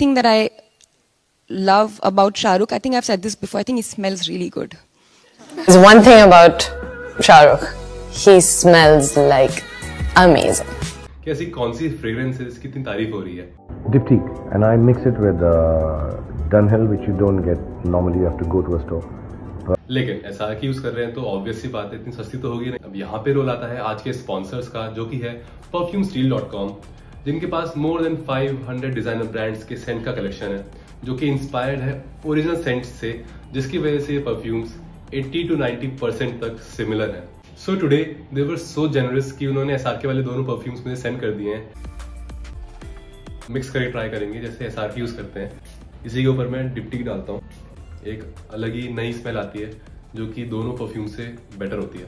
thing that I love about Shahrukh, I think I've said this before, I think he smells really good. There's one thing about Shahrukh. He smells like amazing. कि ऐसी कौन सी इतनी तारीफ़ हो रही है Diptyque, and I mix it with uh, Dunhill, which you don't get normally. You have to go to a store. लेकिन R की यूज़ कर रहे हैं तो ऑब्वियस सी बात है इतनी सस्ती तो होगी नहीं अब यहाँ पे रोल आता है आज के स्पॉन्सर्स का जो कि है परफ्यूम स्टील डॉट कॉम जिनके पास मोर देन 500 डिज़ाइनर ब्रांड्स के सेंट का कलेक्शन है, जो कि इंस्पायर्ड है ओरिजिनल सेंट से, जिसकी वजह से ये परफ्यूम्स 80 टू 90 परसेंट तक सिमिलर है। So today they were so generous कि उन्होंने एस के वाले दोनों परफ्यूम्स मुझे सेंड कर दिए हैं। मिक्स करके ट्राई करेंगे, जैसे एस यूज़ करते हैं। इसी के ऊपर मैं डिप्टिक डालता हूँ। एक अलग ही नई स्मेल आती है, जो कि दोनों परफ्यूम से बेटर होती है।